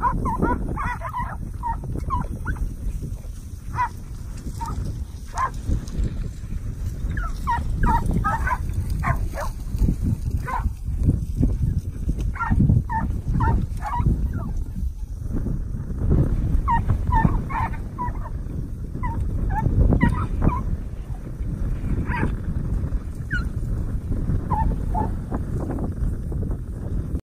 Ha ha ha ha!